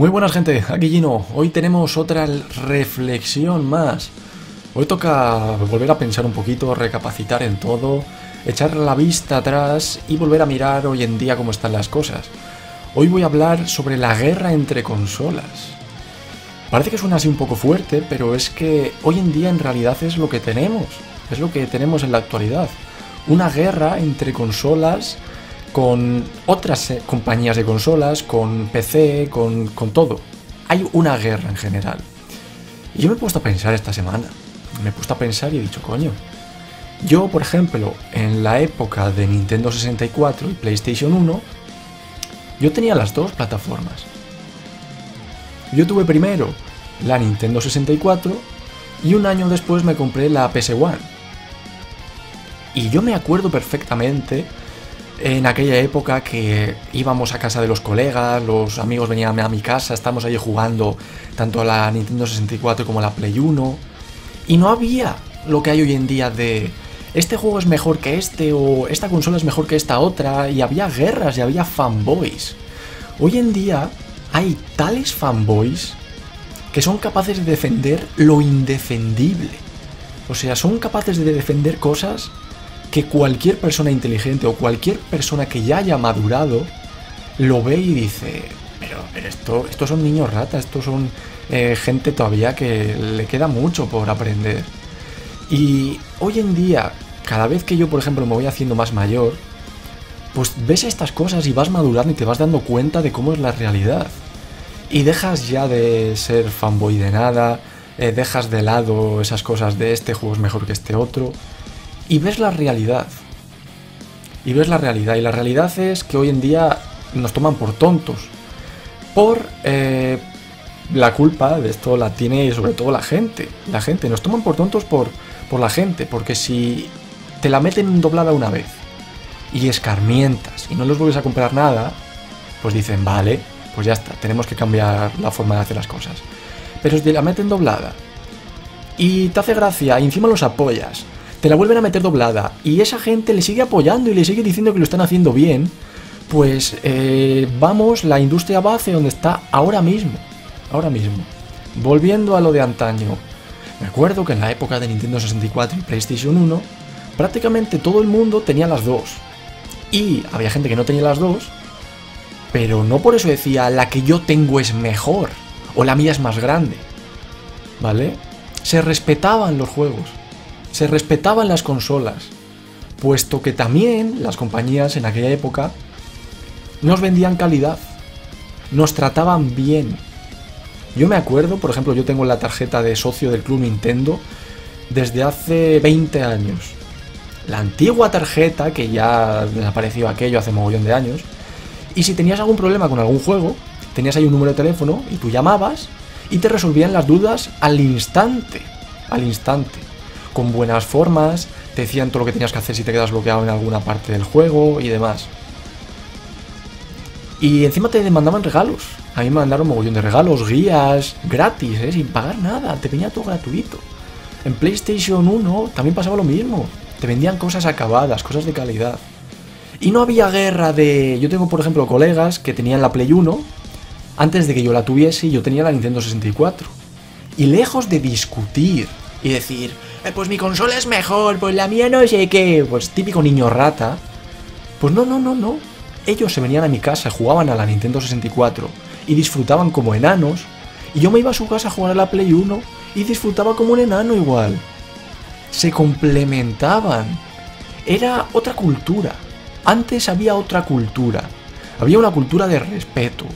Muy buenas gente, aquí Gino. Hoy tenemos otra reflexión más. Hoy toca volver a pensar un poquito, recapacitar en todo, echar la vista atrás y volver a mirar hoy en día cómo están las cosas. Hoy voy a hablar sobre la guerra entre consolas. Parece que suena así un poco fuerte, pero es que hoy en día en realidad es lo que tenemos, es lo que tenemos en la actualidad. Una guerra entre consolas con otras eh, compañías de consolas, con PC, con, con todo. Hay una guerra en general. Y yo me he puesto a pensar esta semana. Me he puesto a pensar y he dicho, coño. Yo, por ejemplo, en la época de Nintendo 64 y PlayStation 1, yo tenía las dos plataformas. Yo tuve primero la Nintendo 64 y un año después me compré la PS1. Y yo me acuerdo perfectamente en aquella época que íbamos a casa de los colegas, los amigos venían a mi casa, estábamos allí jugando tanto a la Nintendo 64 como a la Play 1. Y no había lo que hay hoy en día de este juego es mejor que este o esta consola es mejor que esta otra y había guerras y había fanboys. Hoy en día hay tales fanboys que son capaces de defender lo indefendible. O sea, son capaces de defender cosas que cualquier persona inteligente o cualquier persona que ya haya madurado lo ve y dice, pero, esto, estos son niños ratas, estos son eh, gente todavía que le queda mucho por aprender. Y hoy en día, cada vez que yo, por ejemplo, me voy haciendo más mayor, pues ves estas cosas y vas madurando y te vas dando cuenta de cómo es la realidad. Y dejas ya de ser fanboy de nada, eh, dejas de lado esas cosas de este juego es mejor que este otro y ves la realidad. Y ves la realidad. Y la realidad es que hoy en día nos toman por tontos. Por eh, la culpa de esto la tiene sobre todo la gente. La gente. Nos toman por tontos por, por la gente. Porque si te la meten doblada una vez y escarmientas y no les vuelves a comprar nada, pues dicen, vale, pues ya está, tenemos que cambiar la forma de hacer las cosas. Pero si te la meten doblada y te hace gracia y encima los apoyas te la vuelven a meter doblada y esa gente le sigue apoyando y le sigue diciendo que lo están haciendo bien, pues eh, vamos, la industria va hacia donde está ahora mismo. Ahora mismo. Volviendo a lo de antaño. Me acuerdo que en la época de Nintendo 64 y PlayStation 1, prácticamente todo el mundo tenía las dos. Y había gente que no tenía las dos, pero no por eso decía la que yo tengo es mejor o la mía es más grande. ¿Vale? Se respetaban los juegos se respetaban las consolas, puesto que también las compañías en aquella época nos vendían calidad, nos trataban bien. Yo me acuerdo, por ejemplo, yo tengo la tarjeta de socio del Club Nintendo desde hace 20 años. La antigua tarjeta, que ya desapareció aquello hace mogollón de años, y si tenías algún problema con algún juego, tenías ahí un número de teléfono y tú llamabas y te resolvían las dudas al instante. Al instante con buenas formas, te decían todo lo que tenías que hacer si te quedas bloqueado en alguna parte del juego y demás. Y encima te demandaban regalos. A mí me mandaron mogollón de regalos, guías, gratis, ¿eh? sin pagar nada, te venía todo gratuito. En PlayStation 1 también pasaba lo mismo. Te vendían cosas acabadas, cosas de calidad. Y no había guerra de... Yo tengo, por ejemplo, colegas que tenían la Play 1 antes de que yo la tuviese yo tenía la Nintendo 64. Y lejos de discutir y decir, eh, pues mi consola es mejor, pues la mía no sé qué, pues típico niño rata. Pues no, no, no, no. Ellos se venían a mi casa, jugaban a la Nintendo 64 y disfrutaban como enanos. Y yo me iba a su casa a jugar a la Play 1 y disfrutaba como un enano igual. Se complementaban. Era otra cultura. Antes había otra cultura. Había una cultura de respeto,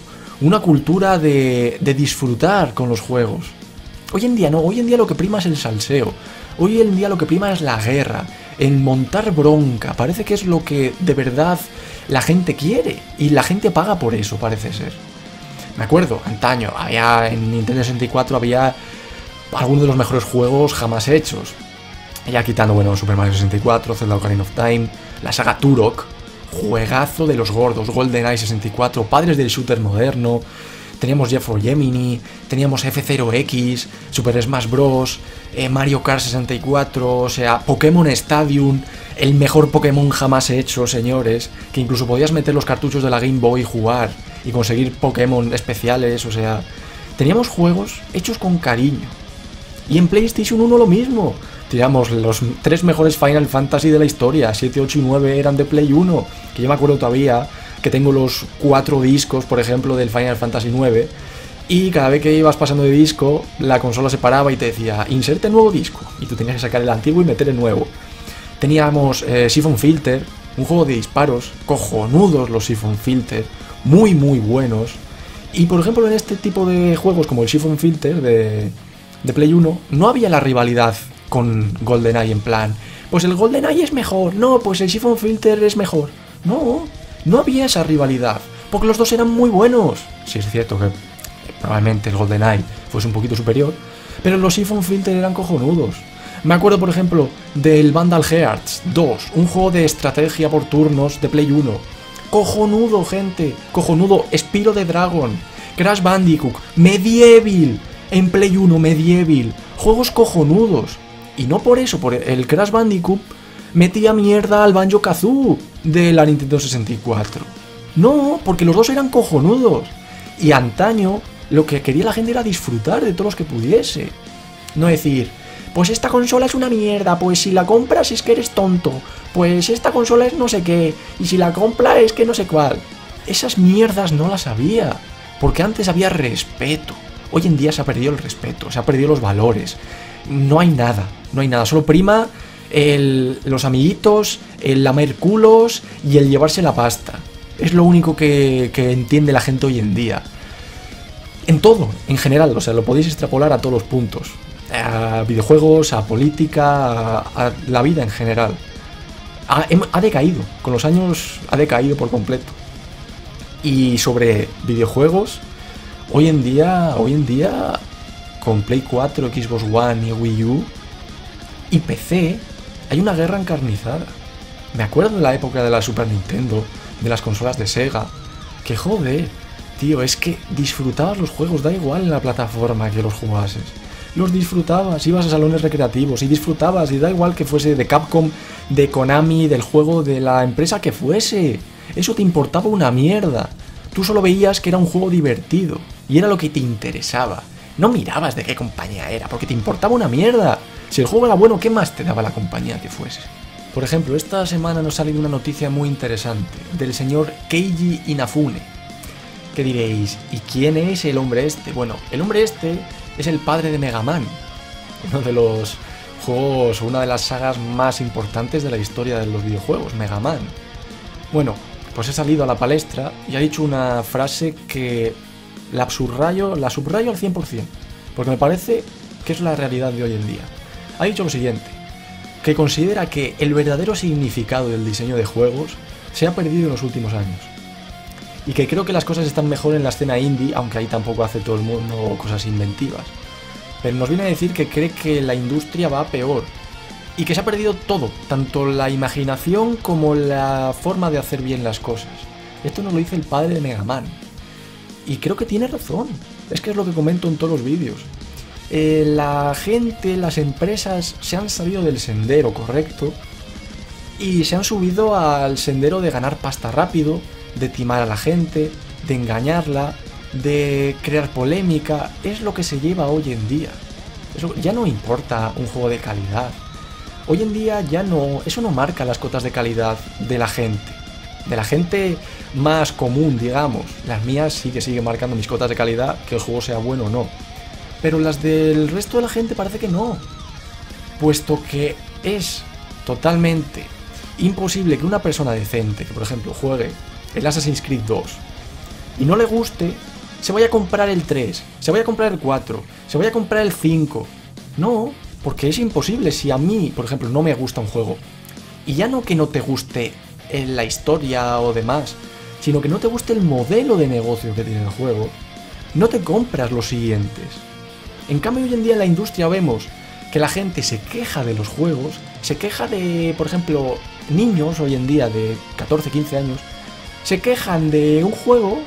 una cultura de, de disfrutar con los juegos. Hoy en día no, hoy en día lo que prima es el salseo, Hoy en día lo que prima es la guerra, el montar bronca. Parece que es lo que de verdad la gente quiere y la gente paga por eso, parece ser. Me acuerdo, antaño, había en Nintendo 64 había algunos de los mejores juegos jamás hechos. Ya quitando, bueno, Super Mario 64, Zelda Ocarina of Time, la saga Turok, juegazo de los gordos, GoldenEye 64, padres del shooter moderno, teníamos Jeff Gemini, teníamos F0X, Super Smash Bros, eh, Mario Kart 64, o sea, Pokémon Stadium, el mejor Pokémon jamás hecho, señores, que incluso podías meter los cartuchos de la Game Boy y jugar y conseguir Pokémon especiales, o sea, teníamos juegos hechos con cariño. Y en PlayStation 1 lo mismo. Teníamos los tres mejores Final Fantasy de la historia, 7, 8 y 9 eran de Play 1, que yo me acuerdo todavía que tengo los cuatro discos, por ejemplo, del Final Fantasy 9 y cada vez que ibas pasando de disco, la consola se paraba y te decía, inserte nuevo disco. Y tú tenías que sacar el antiguo y meter el nuevo. Teníamos eh, Siphon Filter, un juego de disparos, cojonudos los Siphon Filter, muy muy buenos. Y por ejemplo en este tipo de juegos como el Siphon Filter de, de Play 1, no había la rivalidad con GoldenEye en plan, pues el GoldenEye es mejor, no, pues el Siphon Filter es mejor. No, no había esa rivalidad, porque los dos eran muy buenos. Si es cierto que probablemente el GoldenEye fuese un poquito superior, pero los Siphon Filter eran cojonudos. Me acuerdo, por ejemplo, del Vandal Hearts 2, un juego de estrategia por turnos de Play 1. Cojonudo, gente, cojonudo, Spiro de Dragon, Crash Bandicoot, Medieval, en Play 1, Medieval, juegos cojonudos. Y no por eso, por el Crash Bandicoot metía mierda al Banjo Kazoo de la Nintendo 64. No, porque los dos eran cojonudos. Y antaño lo que quería la gente era disfrutar de todos los que pudiese. No decir, pues esta consola es una mierda, pues si la compras es que eres tonto, pues esta consola es no sé qué, y si la compra es que no sé cuál. Esas mierdas no las había, porque antes había respeto. Hoy en día se ha perdido el respeto, se ha perdido los valores. No hay nada, no hay nada, solo prima el, los amiguitos, el lamer culos y el llevarse la pasta. Es lo único que, que entiende la gente hoy en día. En todo, en general, o sea, lo podéis extrapolar a todos los puntos. A videojuegos, a política, a, la vida en general. Ha, ha, decaído, con los años ha decaído por completo. Y sobre videojuegos, hoy en día, hoy en día, con Play 4, Xbox One y Wii U y PC, hay una guerra encarnizada. Me acuerdo de la época de la Super Nintendo, de las consolas de Sega, que joder, tío, es que disfrutabas los juegos, da igual en la plataforma que los jugases. Los disfrutabas, ibas a salones recreativos y disfrutabas, y da igual que fuese de Capcom, de Konami, del juego, de la empresa que fuese. Eso te importaba una mierda. Tú solo veías que era un juego divertido, y era lo que te interesaba. No mirabas de qué compañía era, porque te importaba una mierda. Si el juego era bueno, ¿qué más te daba la compañía que fuese? Por ejemplo, esta semana nos ha salido una noticia muy interesante del señor Keiji Inafune, ¿Qué diréis? ¿Y quién es el hombre este? Bueno, el hombre este es el padre de Mega Man, uno de los juegos, una de las sagas más importantes de la historia de los videojuegos, Mega Man. Bueno, pues he salido a la palestra y ha dicho una frase que la subrayo, la subrayo al 100%, porque me parece que es la realidad de hoy en día. Ha dicho lo siguiente, que considera que el verdadero significado del diseño de juegos se ha perdido en los últimos años y que creo que las cosas están mejor en la escena indie, aunque ahí tampoco hace todo el mundo cosas inventivas. Pero nos viene a decir que cree que la industria va peor y que se ha perdido todo, tanto la imaginación como la forma de hacer bien las cosas. Esto nos lo dice el padre de Mega Man. Y creo que tiene razón. Es que es lo que comento en todos los vídeos. Eh, la gente, las empresas se han salido del sendero correcto y se han subido al sendero de ganar pasta rápido, de timar a la gente, de engañarla, de crear polémica, es lo que se lleva hoy en día. Eso ya no importa un juego de calidad. Hoy en día ya no, eso no marca las cotas de calidad de la gente. De la gente más común, digamos. Las mías sí que siguen marcando mis cotas de calidad, que el juego sea bueno o no. Pero las del resto de la gente parece que no. Puesto que es totalmente imposible que una persona decente, que por ejemplo juegue el Assassin's Creed 2 y no le guste, se vaya a comprar el 3, se vaya a comprar el 4, se vaya a comprar el 5. No, porque es imposible si a mí, por ejemplo, no me gusta un juego. Y ya no que no te guste la historia o demás, sino que no te guste el modelo de negocio que tiene el juego, no te compras los siguientes. En cambio, hoy en día en la industria vemos que la gente se queja de los juegos, se queja de, por ejemplo, niños hoy en día de 14, 15 años, se quejan de un juego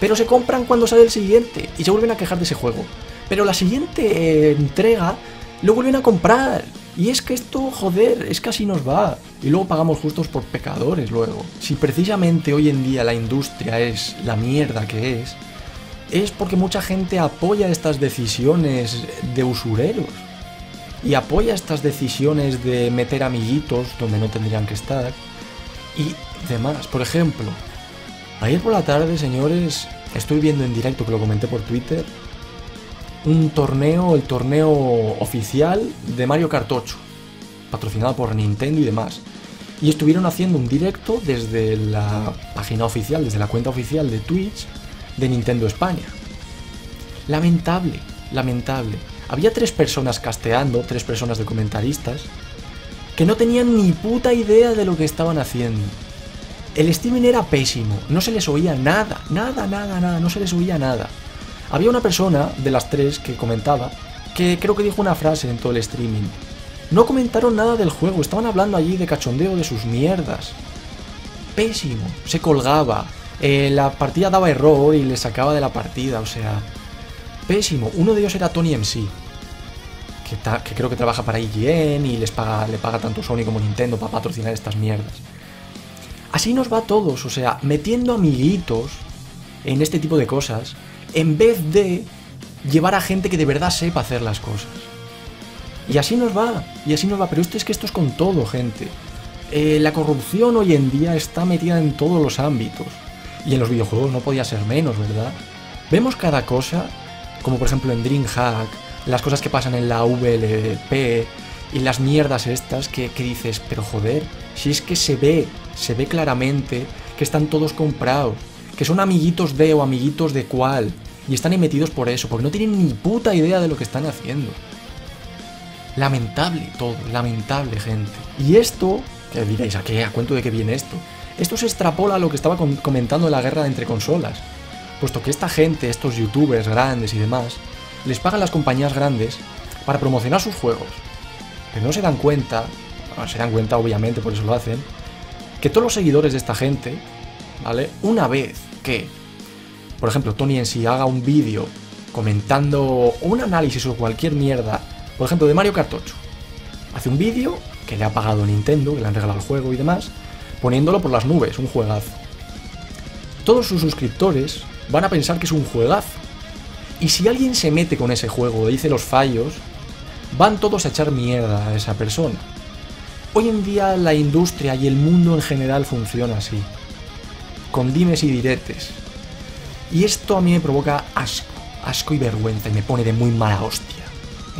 pero se compran cuando sale el siguiente y se vuelven a quejar de ese juego. Pero la siguiente entrega lo vuelven a comprar. Y es que esto, joder, es que así nos va. Y luego pagamos justos por pecadores luego. Si precisamente hoy en día la industria es la mierda que es, es porque mucha gente apoya estas decisiones de usureros. Y apoya estas decisiones de meter amiguitos donde no tendrían que estar. Y demás. Por ejemplo, ayer por la tarde, señores, estoy viendo en directo, que lo comenté por Twitter, un torneo, el torneo oficial de Mario Kart 8, patrocinado por Nintendo y demás. Y estuvieron haciendo un directo desde la página oficial, desde la cuenta oficial de Twitch de Nintendo España. Lamentable, lamentable. Había tres personas casteando, tres personas de comentaristas, que no tenían ni puta idea de lo que estaban haciendo. El streaming era pésimo, no se les oía nada, nada, nada, nada, no se les oía nada. Había una persona de las tres que comentaba que creo que dijo una frase en todo el streaming. No comentaron nada del juego, estaban hablando allí de cachondeo de sus mierdas. Pésimo, se colgaba, eh, la partida daba error y le sacaba de la partida, o sea, pésimo. Uno de ellos era Tony MC, que, creo que trabaja para IGN y les paga, le paga tanto Sony como Nintendo para patrocinar estas mierdas. Así nos va a todos, o sea, metiendo amiguitos en este tipo de cosas, en vez de llevar a gente que de verdad sepa hacer las cosas. Y así nos va, y así nos va, pero esto es que esto es con todo, gente. Eh, la corrupción hoy en día está metida en todos los ámbitos. Y en los videojuegos no podía ser menos, ¿verdad? Vemos cada cosa, como por ejemplo en DreamHack, las cosas que pasan en la VLP y las mierdas estas que, que dices, pero joder, si es que se ve, se ve claramente que están todos comprados que son amiguitos de o amiguitos de cuál, y están ahí por eso, porque no tienen ni puta idea de lo que están haciendo. Lamentable todo, lamentable gente. Y esto, que diréis, ¿a qué? ¿A cuento de qué viene esto? Esto se extrapola a lo que estaba comentando en la guerra entre consolas, puesto que esta gente, estos youtubers grandes y demás, les pagan las compañías grandes para promocionar sus juegos. Pero no se dan cuenta, no se dan cuenta obviamente, por eso lo hacen, que todos los seguidores de esta gente, ¿vale? Una vez que, por ejemplo, Tony en sí haga un vídeo comentando un análisis o cualquier mierda, por ejemplo, de Mario Kart 8. Hace un vídeo que le ha pagado Nintendo, que le han regalado el juego y demás, poniéndolo por las nubes, un juegazo. Todos sus suscriptores van a pensar que es un juegazo. Y si alguien se mete con ese juego dice los fallos, van todos a echar mierda a esa persona. Hoy en día la industria y el mundo en general funciona así con dimes y diretes. Y esto a mí me provoca asco, asco y vergüenza y me pone de muy mala hostia.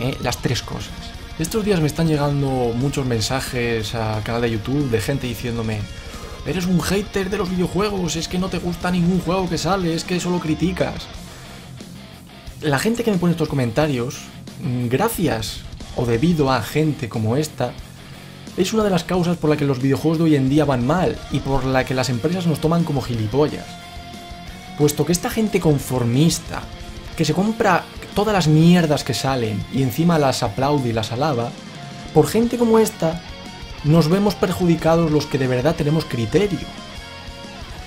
¿eh? Las tres cosas. Estos días me están llegando muchos mensajes al canal de YouTube de gente diciéndome, eres un hater de los videojuegos, es que no te gusta ningún juego que sale, es que solo criticas. La gente que me pone estos comentarios, mm, gracias o debido a gente como esta, es una de las causas por la que los videojuegos de hoy en día van mal y por la que las empresas nos toman como gilipollas. Puesto que esta gente conformista, que se compra todas las mierdas que salen y encima las aplaude y las alaba, por gente como esta, nos vemos perjudicados los que de verdad tenemos criterio.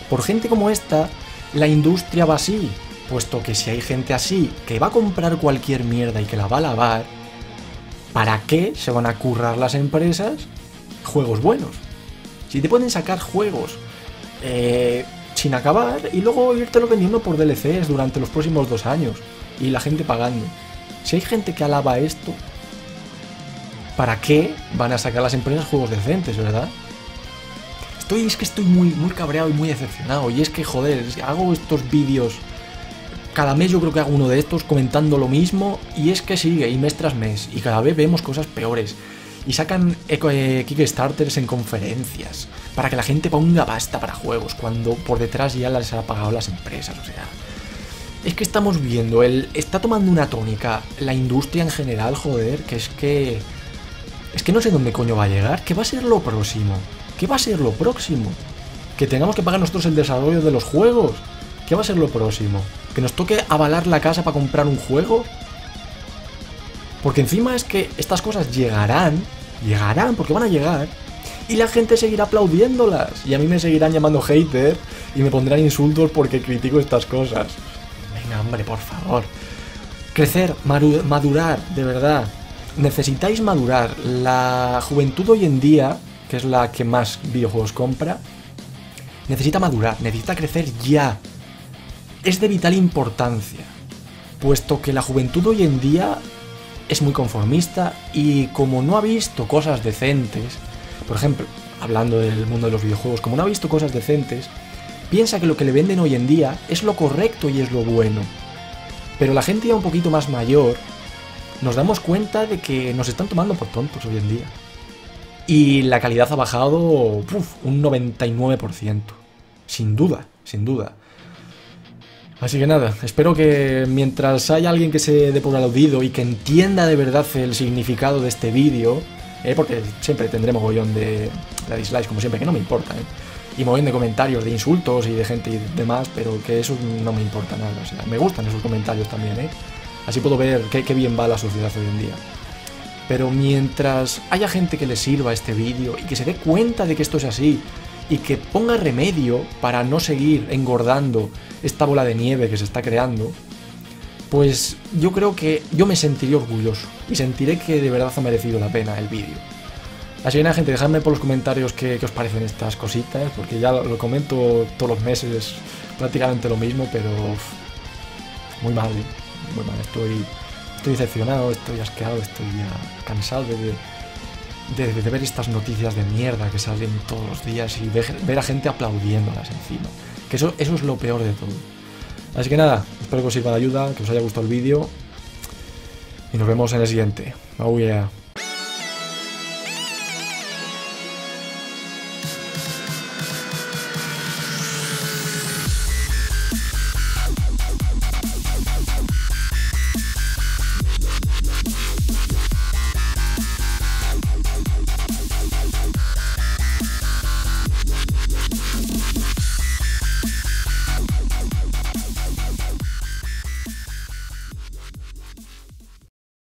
Por gente como esta, la industria va así, puesto que si hay gente así que va a comprar cualquier mierda y que la va a lavar, ¿para qué se van a currar las empresas juegos buenos. Si te pueden sacar juegos eh, sin acabar y luego lo vendiendo por DLCs durante los próximos dos años y la gente pagando. Si hay gente que alaba esto, ¿para qué van a sacar las empresas juegos decentes, verdad? Estoy, es que estoy muy, muy cabreado y muy decepcionado. Y es que, joder, hago estos vídeos. Cada mes yo creo que hago uno de estos comentando lo mismo. Y es que sigue, y mes tras mes. Y cada vez vemos cosas peores y sacan eh, Kickstarters en conferencias para que la gente ponga pasta para juegos cuando por detrás ya les ha pagado las empresas, o sea. Es que estamos viendo, el, está tomando una tónica la industria en general, joder, que es que... Es que no sé dónde coño va a llegar. ¿Qué va a ser lo próximo? ¿Qué va a ser lo próximo? ¿Que tengamos que pagar nosotros el desarrollo de los juegos? ¿Qué va a ser lo próximo? ¿Que nos toque avalar la casa para comprar un juego? Porque encima es que estas cosas llegarán, llegarán porque van a llegar, y la gente seguirá aplaudiéndolas. Y a mí me seguirán llamando hater y me pondrán insultos porque critico estas cosas. Venga, hombre, por favor. Crecer, madurar, de verdad. Necesitáis madurar. La juventud hoy en día, que es la que más videojuegos compra, necesita madurar, necesita crecer ya. Es de vital importancia, puesto que la juventud hoy en día es muy conformista y como no ha visto cosas decentes, por ejemplo, hablando del mundo de los videojuegos, como no ha visto cosas decentes, piensa que lo que le venden hoy en día es lo correcto y es lo bueno. Pero la gente ya un poquito más mayor nos damos cuenta de que nos están tomando por tontos hoy en día. Y la calidad ha bajado un 99%. Sin duda, sin duda. Así que nada, espero que mientras haya alguien que se dé por aludido y que entienda de verdad el significado de este vídeo, eh, porque siempre tendremos mogollón de, de dislikes, como siempre, que no me importa, ¿eh? y mogollón de comentarios, de insultos y de gente y demás, pero que eso no me importa nada. Me gustan esos comentarios también, ¿eh? Así puedo ver qué, qué bien va la sociedad hoy en día. Pero mientras haya gente que le sirva este vídeo y que se dé cuenta de que esto es así y que ponga remedio para no seguir engordando esta bola de nieve que se está creando, pues yo creo que yo me sentiré orgulloso y sentiré que de verdad ha merecido la pena el vídeo. Así que nada, gente, dejadme por los comentarios qué, os parecen estas cositas, porque ya lo, comento todos los meses prácticamente lo mismo, pero muy mal, muy mal. Estoy, estoy decepcionado, estoy asqueado, estoy ya cansado de, ver estas noticias de mierda que salen todos los días y ver, a gente aplaudiéndolas encima. Que eso, eso es lo peor de todo. Así que nada, espero que os sirva de ayuda, que os haya gustado el vídeo y nos vemos en el siguiente. Oh yeah.